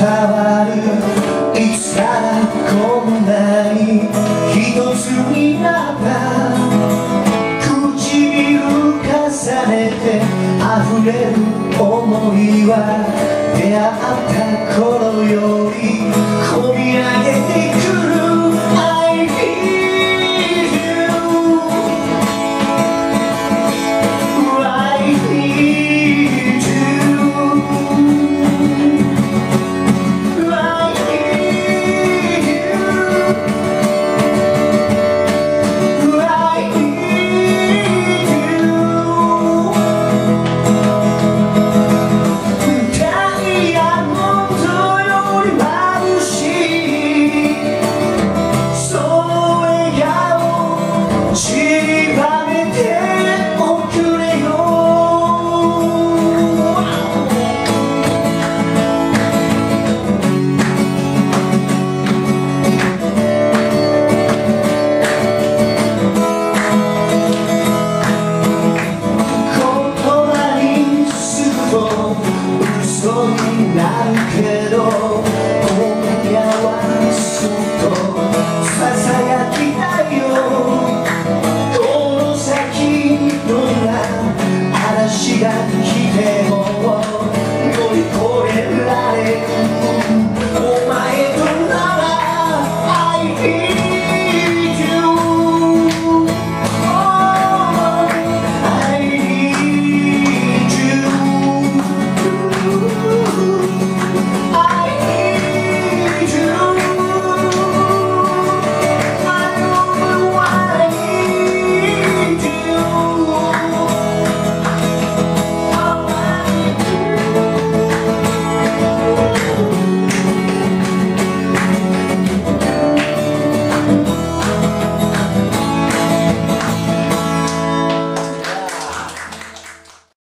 伝わる。いつからこんなに一つになった唇重ねて溢れる想いは出会った頃 He. did.